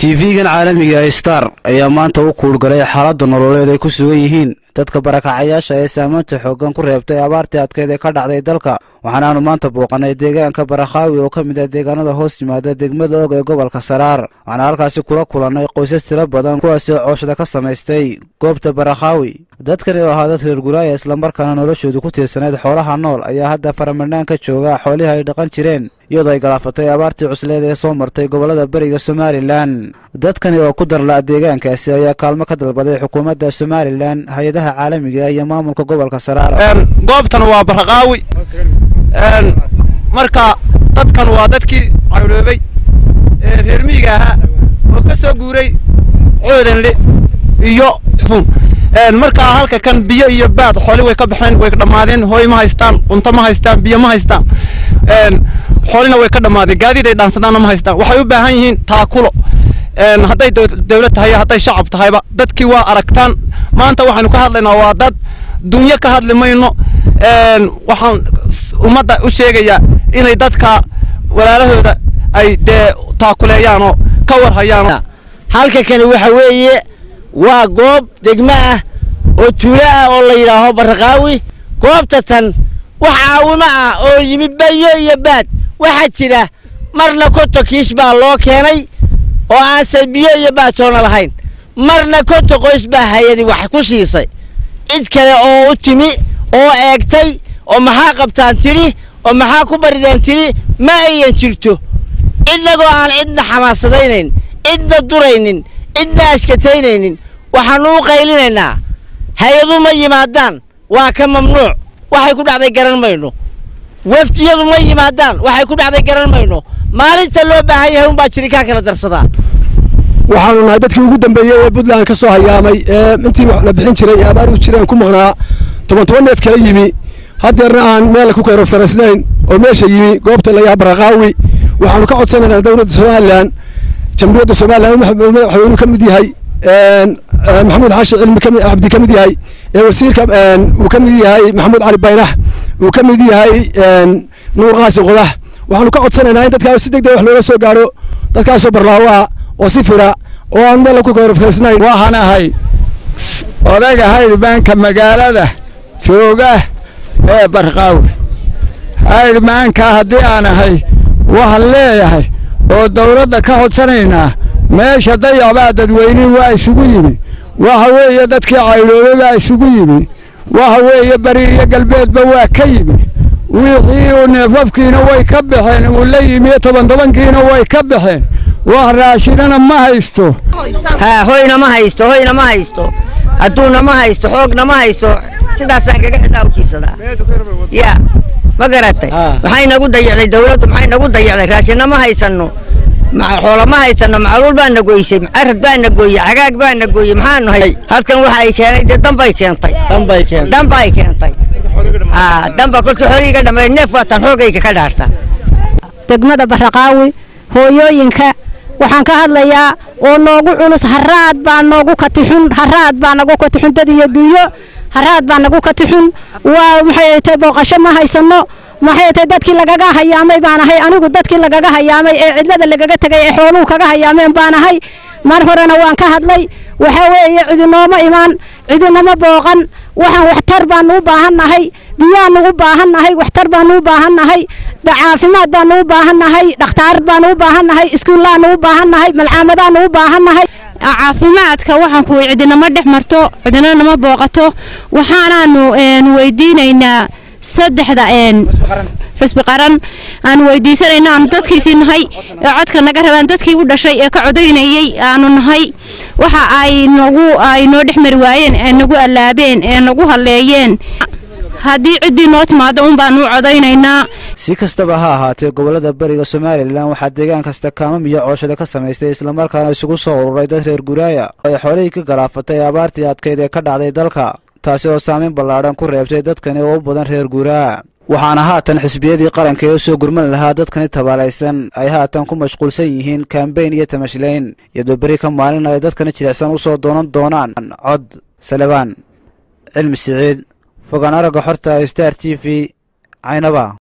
tv-gan caalamiga ee star ayaa maanta u kuulgalay xaaladda nololeed ay ku sugan yihiin. Dadka barakacayaasha ee saamaynta xooggan ku reebtay abaartii adkeyd ee ka dhacday dalka. Waxaanaanu maanta booqannay deegaanka barakhaawi oo ka mid ah deegaanada hoos yimaada degmada og ee gobolka saraar. Waxaana halkaasi kula kulannay qoysas tiro badan kuwaasi cooshada ka samaystay goobta barakhaawi dadkani oo ahaa dad reer guraaya islamarkaana noloshoodu ku tiirsaneyd xoolaha nool ayaa hadda faramadhnaan ka jooga xoolihii ay dhaqan jireen iyadoo ay galaafatay abaartii cusleed ee soo martay gobollada beriga somalilan. Dadkani oo ku darla deegaankaasi ayaa kaalmo ka dalbaday xukuumadda somalilan hay'adaha caalamiga iyo maamulka gobolka saraar goobtan waa baraqaawi marka dadkan waa dadkii cawdhoobay ee reer miyiga ahaa oo ka soo guuray coodanle iyo fun markaa halka kan biyo iyo baad xooli way ka baxeen way dhammaadeen hooy ma haystaan cunto ma haystaan biyo ma haystaan. Xoolina way ka dhammaadeen gaadiid ay dhaansadaanna ma haystaan. Waxay u baahan yihiin taakulo. Hadday dawlad tahay hadday shacab tahayba dadkii waa aragtaan. Maanta waxaynu ka hadlaynaa waa dad dunyo ka hadli mayno. Waxaan ummadda u sheegayaa inay dadka walaalahooda ay dee taakuleeyaan oo ka warhayaan halka kani waxa weeye waa goob degmo ah oo tuulo ah oo la yidhaaho baraqaawi goobta tan wax caawimo ah oo yimi bayo iyo baad. Waxaa jira marna konto kiish baa loo keenay oo aanse biyo iyo baadtoona lahayn. Marna konto qoys baa hay'adii wax ku siisay. Cid kale oo u timi oo eegtay oo maxaa qabtaan tidhi oo maxaa ku barideen tidhi ma ayan jirto. Cidnagoo aan cidna xamaasadaynayn cidna duraynin cidna ashkataynaynin waxaannu u qaylinaynaa hay'adu ma yimaadaan waa ka mamnuuc waxay ku dhacday garan mayno waftiyadu ma yimaadaan waxay ku dhacday garan mayno maalinta loo baahan yahay unbaa jirikaa kala darsadaa waxaanu nahay dadkii ugu dambeeyey ee puntland ka soo hayaamay ee intii wax la bixin jiray ee abaar u jireen ku maqnaa toban toban neef kala yimi haddeerna aan meel ku kayrofkaraysnayn oo meesha yimi goobta layaha baraqaawi waxaanu ka codsanaynaa dowladda somalilan jamhuuriyadda somalilan madaxweynuhu ka mid yahay maxamuud xaashi cilmi cabdi ka mid yahay ee wasiirka uu ka mid yahay maxamuud cali baynax uu ka mid yahay nuur qaasi qodax waxaanu ka codsanaynaa in dadkaa si degdeg wax looga soo gaadho dadkaasoo barlaawo ah oo si fira oo aan meel ku kayrofkaraysnayn waxaan ahay odayga haydhmaanka magaalada jooga ee barqaawi haydhmaanka haddii aan ahay waxaan leeyahay oo dawladda ka codsanaynaa meesha dayacbaa dadweynihi waa isugu yimi waxa weeye dadkii caydhoobay baa isugu yimi waxa weeye bari iyo galbeedba waa ka yimi. Wixii uu neefafkiina way ka baxeen uu la yimi toban tobankiina way ka baxeen. Wax raashinana ma haysto. Haa hoyna ma haysto hoyna ma haysto. Adduunna ma haysto xoogna ma haysto. Sidaasaan kaga xidhaa u jiibsadaa ya ma garatay maxay nagu dayacday dawladdu? Maxay nagu dayacday raashinna ma haysanno. Xoolo ma haysanno. Macluul baa na goysay arad baa na gooyey cagaag baa na gooyey maxaanu hay halkan waxa ay keenay dee danbay keentay. Danbay keentay. Danba kolkii xoolihiiga dhammeey neef waataan xoogayga ka dhaartaa degmada baraqaawi hooyooyinka waxaan ka hadlayaa oo noogu culus haraad baa noogu katixun haraad baa nagu katixun dad iyo dunyo haraad baa nagu katixun waa maxay tahay booqasho ma haysanno. Maxay tahay dadkii lagaga hayaamay baan ahay. Anigu dadkii lagaga hayaamay ee cidlada lagaga tegay ee xooluhu kaga hayaameen baan ahay. Mar horena waan ka hadlay. Waxa weeye cidinooma imaan cidinama booqan. Waxaan waxtar baanu u baahannahay biyaanu u baahannahay waxtar baanu u baahannahay caafimaad baanu u baahannahay dhakhtaarad baanu u baahannahay iskuullaanu u baahannahay malcaamadaanu u baahannahay caafimaadka waxaan ku cidinama dhex marto cidina nama booqato. Waxaanaanu weydiinaynaa saddexda xusbi qaran. Aan weydiisanayno aanu dadkiisii nahay ee codka naga rabaan dadkii u dhashay ee ka codaynayey aanu nahay. Waxa ay nagu ay noo dhex mari waayeen ee nagu allaabeen ee nagu halleeyeen haddii ciddii noo timaado un baanu u codaynaynaa si kastaba ha ahaatee gobollada beriga somalilan waxaa deegaan kasta kaamam iyo cooshada ka samaystay islamarkaana isugu soo ururay dad reer guraaya ay xoolihii ka galaafatay abaartii adkayd ee ka dhacday dalka taasi oo saamayn ballaadhan ku reebtay dadkani oo u badan reer guuraa. Waxaana haatan xisbiyadii qaranka ee u soo gurman lahaa dadkani tabaalaysan ay haatan ku mashquulsan yihiin kambeyn iyo tamashlayn iyadoo beri ka maalin ay dadkani jilicsan u soo doonan doonaan cod salebaan cilmi siciid fogaan aragga xorta star t v caynaba